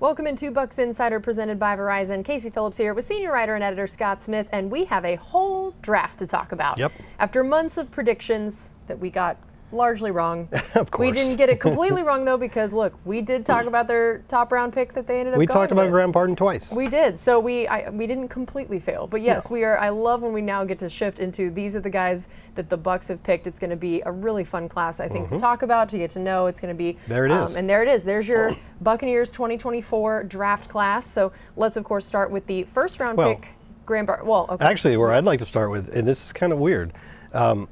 Welcome into Bucs Insider presented by Verizon. Casey Phillips here with senior writer and editor Scott Smith, and we have a whole draft to talk about. Yep. After months of predictions that we got largely wrong. of course. We didn't get it completely wrong though because look, we did talk about their top round pick that they ended up. We talked about with. Graham Barton twice. We did. So we I, we didn't completely fail, but yes, No. we are. I love when we now get to shift into these are the guys that the Bucs have picked. It's going to be a really fun class, I think, to talk about, to get to know. It's going to be Mm-hmm. There it um, is. and there it is. There's your Buccaneers 2024 draft class. So let's of course start with the first round Well, pick, Graham Bar. Well, okay. Actually, where I'd like to start with, and this is kind of weird, um,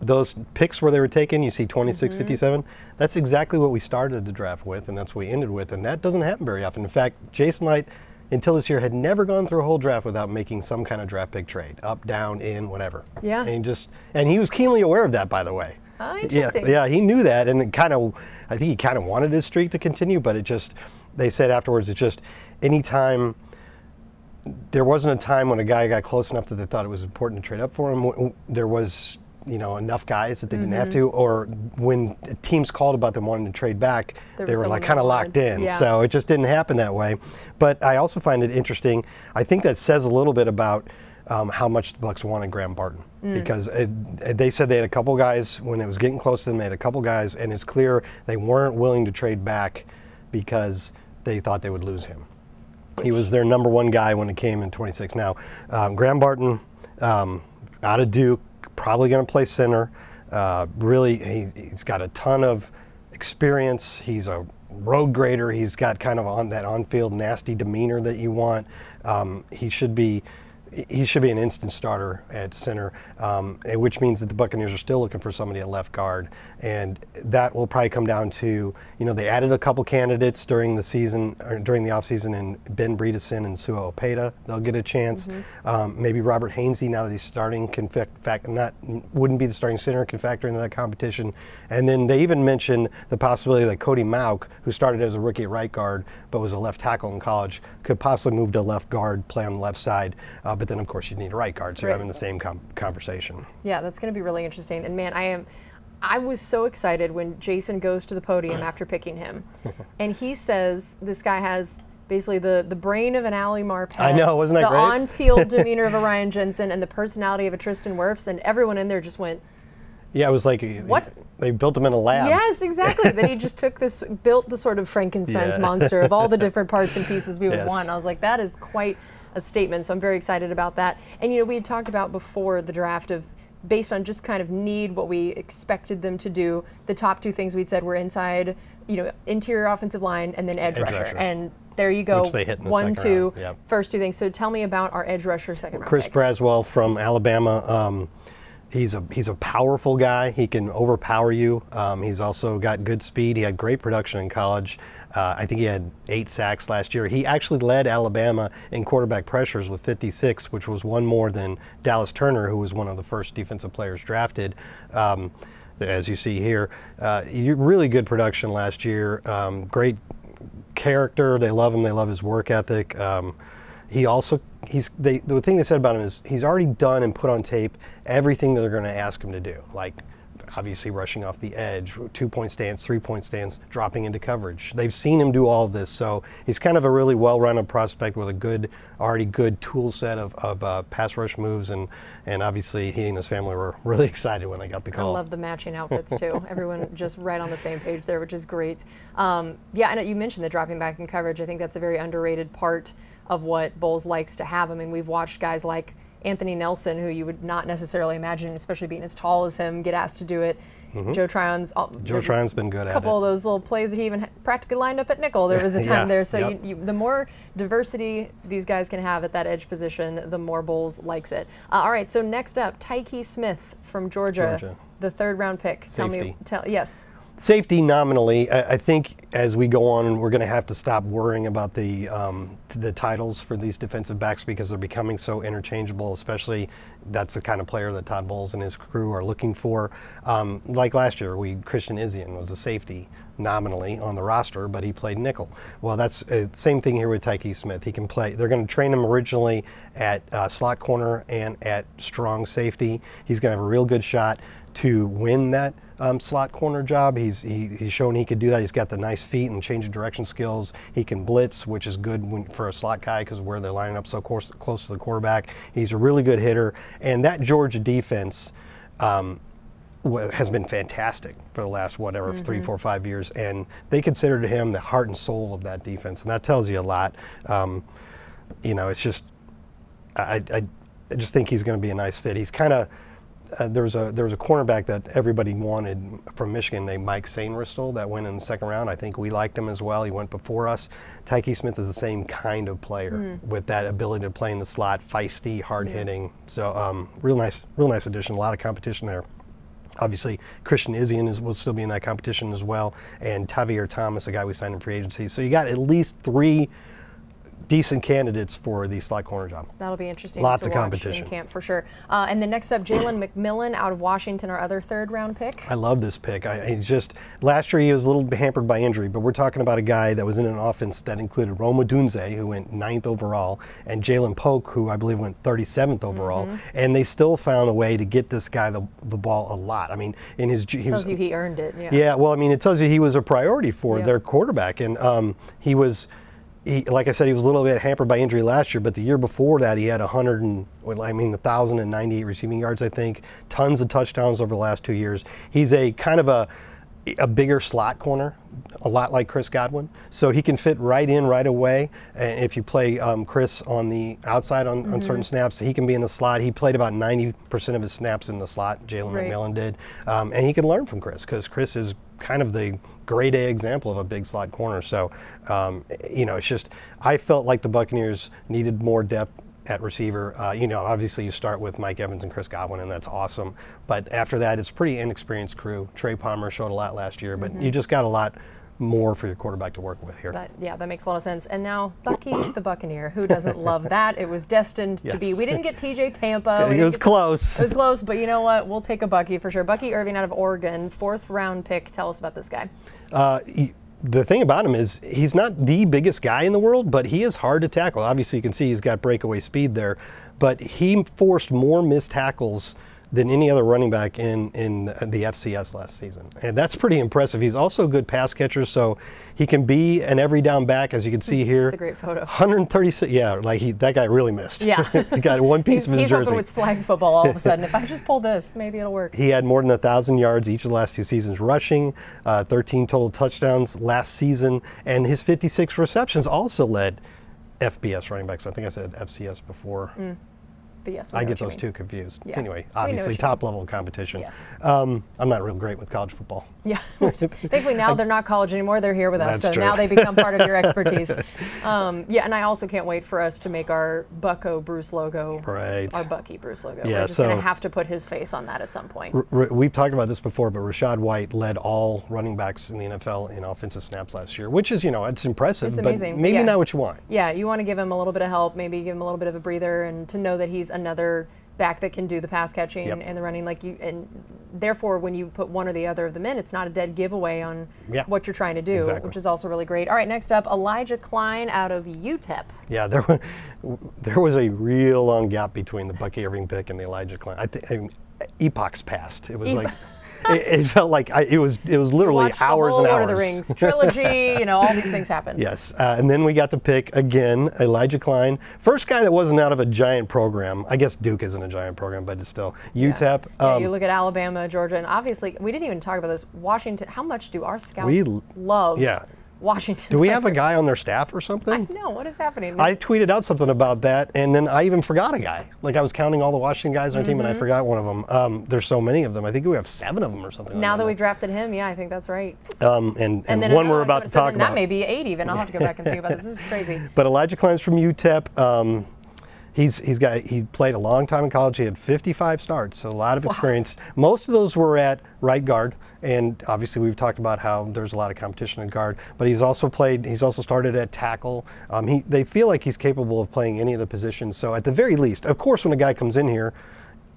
those picks where they were taken, you see 26, Mm-hmm. 57, that's exactly what we started the draft with, and that's what we ended with, and that doesn't happen very often. In fact, Jason Licht, until this year, had never gone through a whole draft without making some kind of draft pick trade, up, down, in, whatever. Yeah. And he just, and he was keenly aware of that, by the way. Yeah, interesting. yeah, he knew that, and it kind of, I think he kind of wanted his streak to continue, but it just, they said afterwards, it just, anytime there wasn't a time when a guy got close enough that they thought it was important to trade up for him. There was, you know, enough guys that they didn't have to, or when teams called about them wanting to trade back, There they were like kind of locked in. yeah. So it just didn't happen that way. But I also find it interesting. I think that says a little bit about um, how much the Bucs wanted Graham Barton because it, it- they said they had a couple guys when it was getting close to them. They had a couple guys, and it's clear they weren't willing to trade back because they thought they would lose him. He was their number one guy when it came in 26. Now, um, Graham Barton, um, out of Duke, probably going to play center. Uh, really, he, he's got a ton of experience. He's a road grader. He's got kind of on that on-field nasty demeanor that you want. Um, he should be. He should be an instant starter at center, um, which means that the Buccaneers are still looking for somebody at left guard, and that will probably come down to you know they added a couple candidates during the season or during the offseason in Ben Bredeson and Sua Opeta. They'll get a chance. Um, maybe Robert Hainsey now that he's starting can fact, fact not wouldn't be the starting center can factor into that competition. And then they even mentioned the possibility that Cody Mauch, who started as a rookie at right guard but was a left tackle in college, could possibly move to left guard, play on the left side. Uh, but then of course you need a right guard, so you're having the same com- conversation. Yeah, that's going to be really interesting. And man, I am. I was so excited when Jason goes to the podium after picking him, and he says this guy has basically the the brain of an Ali Marpet. I know, wasn't that the great? on-field demeanor of a Ryan Jensen and the personality of a Tristan Wirfs, and everyone in there just went, Yeah, it was like What? they built him in a lab. Yes, exactly. then he just took this, built the sort of Frankenstein's Yeah. monster of all the different parts and pieces we would Yes. want. I was like, that is quite a statement. So I'm very excited about that. And you know, we had talked about before the draft of based on just kind of need what we expected them to do. The top two things we'd said were inside, you know, interior offensive line and then edge, Edge rusher. rusher. And there you go. Which they hit in the One, second two, yep. first two things. So tell me about our edge rusher second round. Chris pick. Braswell from Alabama. Um, he's a he's a powerful guy. He can overpower you. Um, he's also got good speed. He had great production in college. Uh, I think he had eight sacks last year. He actually led Alabama in quarterback pressures with 56, which was one more than Dallas Turner, who was one of the first defensive players drafted. Um, as you see here, uh, really good production last year. Um, great character. They love him. They love his work ethic. Um, he also he's they, the thing they said about him is he's already done and put on tape everything that they're going to ask him to do. Like obviously rushing off the edge, two point stance, three point stance, dropping into coverage. They've seen him do all of this, so he's kind of a really well-rounded prospect with a good, already good tool set of, of uh, pass rush moves, and and obviously he and his family were really excited when they got the call. I love the matching outfits too. Everyone just right on the same page there, which is great. Um, yeah, I know you mentioned the dropping back in coverage. I think that's a very underrated part of what Bowles likes to have. I mean, we've watched guys like Anthony Nelson, who you would not necessarily imagine, especially being as tall as him, get asked to do it. Joe Tryon's. all- Mm-hmm. Joe Tryon's been good a couple of those little plays that he even ha- practically lined up at nickel. There was a time Yeah, there. So yep. you, you, the more diversity these guys can have at that edge position, the more Bowles likes it. Uh, all right, so next up, Tykee Smith from Georgia, Georgia. the third round pick. Tell me, tell yes. Safety nominally, I, I think as we go on, we're going to have to stop worrying about the um, the titles for these defensive backs because they're becoming so interchangeable. Especially, that's the kind of player that Todd Bowles and his crew are looking for. Um, like last year, we Christian Izien was a safety nominally on the roster, but he played nickel. Well, that's uh, same thing here with Tykee Smith. He can play. They're going to train him originally at uh, slot corner and at strong safety. He's going to have a real good shot to win that um, slot corner job. He's he, he's shown he could do that. He's got the nice feet and change of direction skills. He can blitz, which is good when, for a slot guy because where they're lining up so close, close to the quarterback. He's a really good hitter, and that Georgia defense. Um, has been fantastic for the last whatever mm-hmm. three, four, five years, and they considered him the heart and soul of that defense, and that tells you a lot. Um, you know, it's just I, I, I just think he's going to be a nice fit. He's kind of uh, there was a there was a cornerback that everybody wanted from Michigan named Mike Sainristil that went in the second round. I think we liked him as well. He went before us. Tykee Smith is the same kind of player mm. with that ability to play in the slot, feisty, hard hitting. Yeah. So um, real nice, real nice addition. A lot of competition there. Obviously, Christian Izien is, will still be in that competition as well, and Tavierre Thomas, a guy we signed in free agency. So you got at least three decent candidates for the slot corner job. That'll be interesting. Lots of competition. camp for sure. Uh, and then next up, Jalen McMillan out of Washington, our other third round pick. I love this pick. I, he's just last year he was a little hampered by injury, but we're talking about a guy that was in an offense that included Rome Odunze, who went ninth overall, and Ja'Lynn Polk, who I believe went 37th overall, mm-hmm. and they still found a way to get this guy the, the ball a lot. I mean, in his he tells was, you he earned it. Yeah. Yeah. Well, I mean, it tells you he was a priority for their quarterback, and um, he was he, like I said, he was a little bit hampered by injury last year, but the year before that, he had 100 and, I mean, 1,098 receiving yards, I think, tons of touchdowns over the last two years. He's a kind of a, a bigger slot corner, a lot like Chris Godwin. So he can fit right in right away. And if you play um, Chris on the outside on, mm-hmm. on, certain snaps, he can be in the slot. He played about 90% of his snaps in the slot, Jalen right. McMillan did. Um, and he can learn from Chris because Chris is kind of the grade A example of a big slot corner. So, um, you know, it's just, I felt like the Buccaneers needed more depth at receiver. Uh, you know, obviously you start with Mike Evans and Chris Godwin, and that's awesome. But after that, it's pretty inexperienced crew. Trey Palmer showed a lot last year, but mm-hmm. you just got a lot more for your quarterback to work with here. That, yeah, that makes a lot of sense. And now Bucky the Buccaneer, who doesn't love that? It was destined yes. to be. We didn't get TJ Tampa. it was close. It was close, but you know what? We'll take a Bucky for sure. Bucky Irving out of Oregon, fourth round pick. Tell us about this guy. Uh, he, the thing about him is he's not the biggest guy in the world, but he is hard to tackle. Obviously, you can see he's got breakaway speed there, but he forced more missed tackles than any other running back in, in the FCS last season. And that's pretty impressive. He's also a good pass catcher, so he can be an every down back, as you can see here. It's a great photo. 136, yeah, like he, that guy really missed. Yeah. he got one piece he's, of his he's jersey. He's hoping it's flag football all of a sudden. if I just pull this, maybe it'll work. He had more than 1,000 yards each of the last two seasons rushing, uh, 13 total touchdowns last season, and his 56 receptions also led FBS running backs. I think I said FCS before. Mm. But yes, I get those two confused. Yeah. Anyway, obviously top mean. level competition. Yes. Um, I'm not real great with college football. Yeah. Thankfully now they're not college anymore. They're here with us, so true. now they become part of your expertise. Um, yeah, and I also can't wait for us to make our Bucco Bruce logo. Right. Our Bucky Bruce logo. Yeah, We're just so gonna have to put his face on that at some point. R- we've talked about this before, but Rachaad White led all running backs in the NFL in offensive snaps last year, which is you know it's impressive, it's amazing. but maybe yeah. not what you want. Yeah, you want to give him a little bit of help, maybe give him a little bit of a breather, and to know that he's another back that can do the pass catching yep. and the running like you and therefore when you put one or the other of them in it's not a dead giveaway on yeah. what you're trying to do exactly. which is also really great all right next up elijah klein out of utep yeah there was there was a real long gap between the bucky irving pick and the elijah klein i think mean, epochs passed it was like it, it, felt like I, it was it was literally hours and hours. Lord of the Rings trilogy, you know, all these things happen. Yes, uh, and then we got to pick again Elijah Klein, first guy that wasn't out of a giant program. I guess Duke isn't a giant program, but it's still UTEP. Yeah. Um, yeah, you look at Alabama, Georgia, and obviously we didn't even talk about this. Washington. How much do our scouts we, love? Yeah. Washington. Do we have a guy on their staff or something? I know. What is happening? I tweeted out something about that, and then I even forgot a guy. Like I was counting all the Washington guys on our mm-hmm. team, and I mm-hmm. forgot one of them. Um, there's so many of them. I think we have seven of them or something. Now like that, that we drafted him, yeah, I think that's right. Um, and, and, and one we're about to so talk about. That may be eight even. I'll have to go back and think about this. This is crazy. But Elijah Klein's from UTEP. Um, he's he's got he played a long time in college. He had 55 starts, so a lot of wow. experience. Most of those were at right guard, and obviously we've talked about how there's a lot of competition at guard. But he's also played. He's also started at tackle. Um, he they feel like he's capable of playing any of the positions. So at the very least, of course, when a guy comes in here,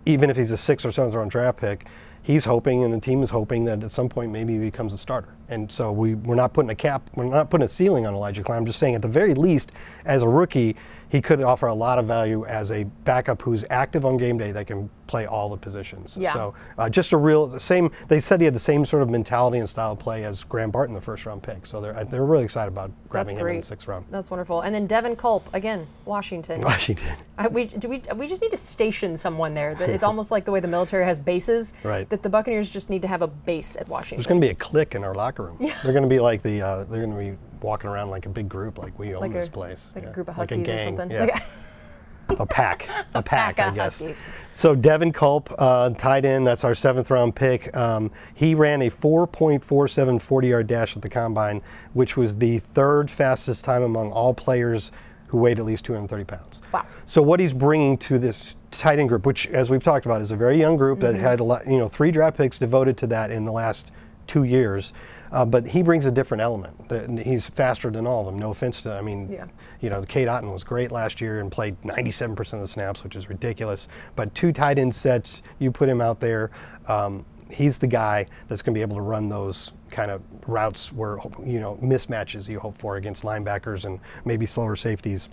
even if he's a six or seventh round draft pick. He's hoping, and the team is hoping that at some point maybe he becomes a starter. And so we, we're not putting a cap, we're not putting a ceiling on Elijah Klein. I'm just saying, at the very least, as a rookie, he could offer a lot of value as a backup who's active on game day that can play all the positions. Yeah. So uh, just a real the same. They said he had the same sort of mentality and style of play as Graham Barton, the first round pick. So they're they're really excited about grabbing him in the sixth round. That's wonderful. And then Devin Culp again, Washington. Washington. I, we do we we just need to station someone there. It's almost like the way the military has bases. Right. That the Buccaneers just need to have a base at Washington. There's going to be a click in our locker room. Yeah. They're going to be like the uh, they're going to be walking around like a big group, like we own like this a, place, like Yeah. a group of Like a huskies or gang, something. yeah. Like a pack, a pack, pack I guess. huskies. So Devin Culp, uh, tight end, that's our seventh round pick. Um, he ran a 4.47 40 yard dash at the combine, which was the third fastest time among all players who weighed at least 230 pounds. Wow. So what he's bringing to this tight end group, which, as we've talked about, is a very young group Mm-hmm. that had a lot, you know, three draft picks devoted to that in the last two years. Uh, but he brings a different element. He's faster than all of them. No offense to, I mean, Yeah. you know, Cade Otton was great last year and played 97% of the snaps, which is ridiculous. But two tight end sets, you put him out there. Um, he's the guy that's going to be able to run those kind of routes where, you know, mismatches you hope for against linebackers and maybe slower safeties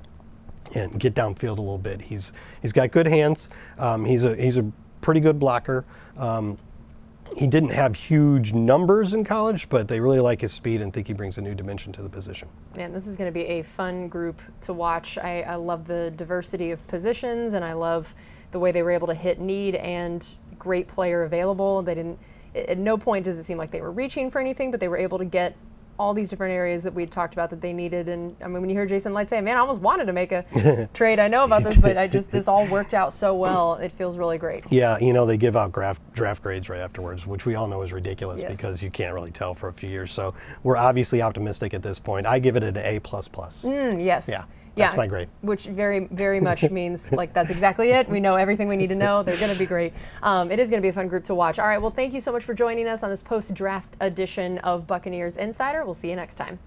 and get downfield a little bit. He's he's got good hands. Um, he's a he's a pretty good blocker. Um, he didn't have huge numbers in college, but they really like his speed and think he brings a new dimension to the position. Man, this is going to be a fun group to watch. I, I love the diversity of positions, and I love the way they were able to hit need and great player available. They didn't. At no point does it seem like they were reaching for anything, but they were able to get all these different areas that we talked about that they needed. And I mean, when you hear Jason Licht say, "Man, I almost wanted to make a trade," I know about this, but I just this all worked out so well. It feels really great. Yeah, you know they give out draft draft grades right afterwards, which we all know is ridiculous Yes. because you can't really tell for a few years. So we're obviously optimistic at this point. I give it an A plus plus. Mm, yes. Yeah, that's my grade. Which very, very much means like that's exactly it. We know everything we need to know. They're going to be great. Um, it is going to be a fun group to watch. All right. Well, thank you so much for joining us on this post draft edition of Buccaneers Insider. We'll see you next time.